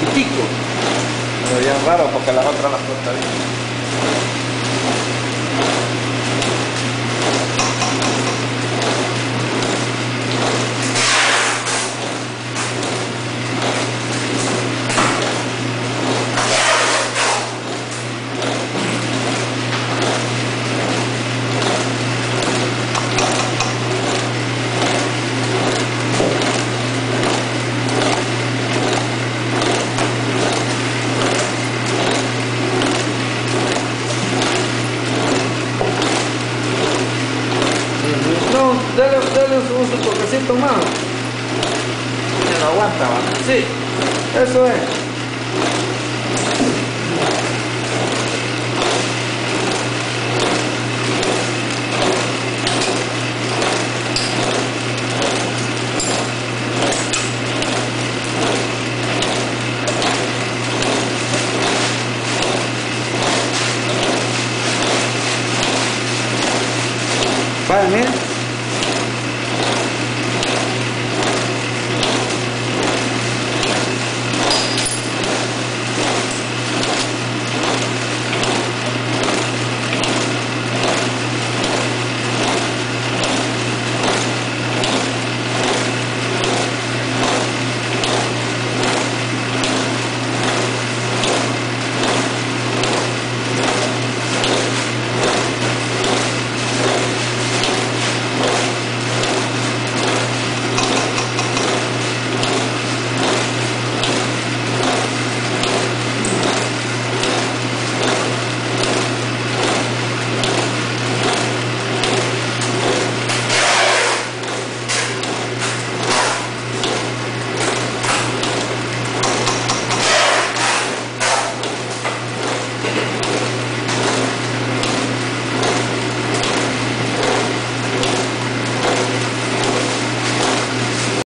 chiquitico. Pero bien raro porque las otras las corta bien. Dale, dale un, un toquecito más. Ya no aguanta, ¿va? Sí, eso es. Vale,